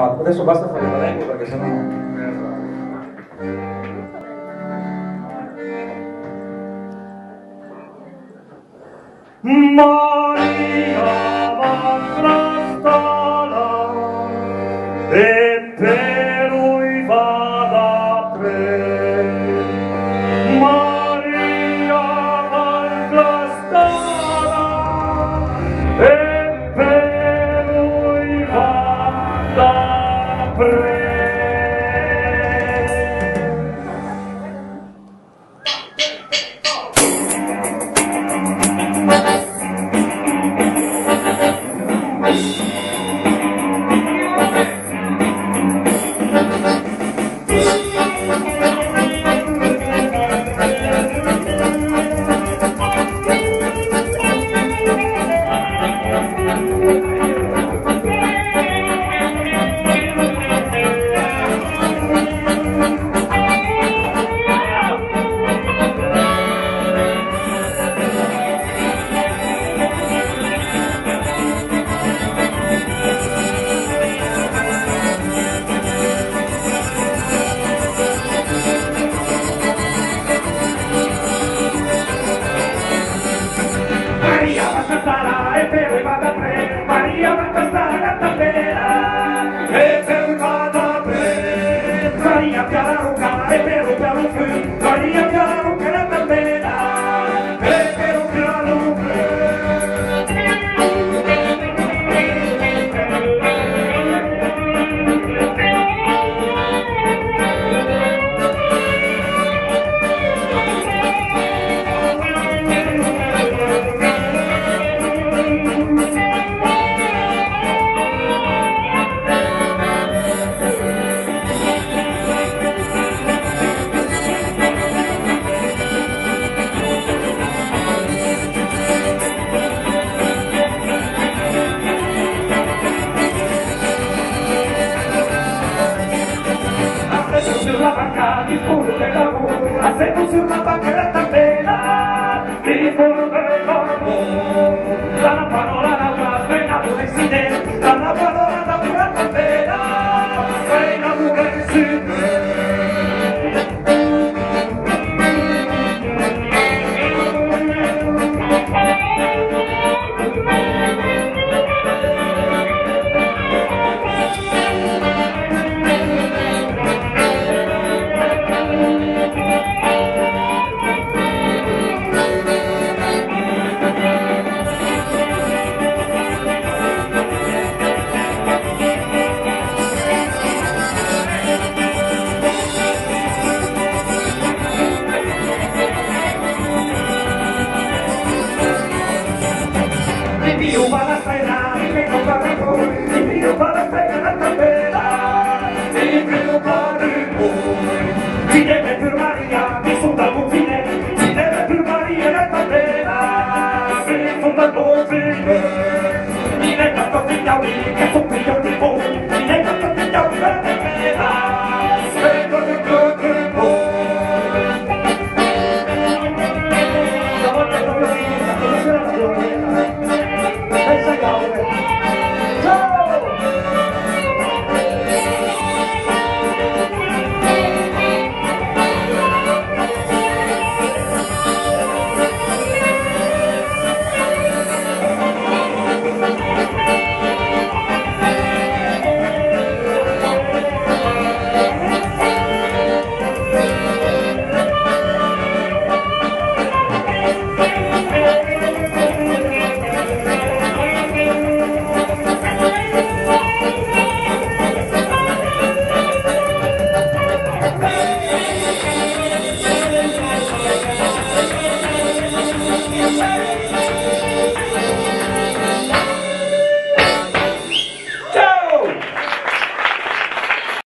No, adesso basta fare il Palermo perché sennò... Maria, vostra stola, e per वग़ैरह puse una paquera candela, mi por el amor, la parola la pena, lo decidí. Música